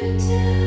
This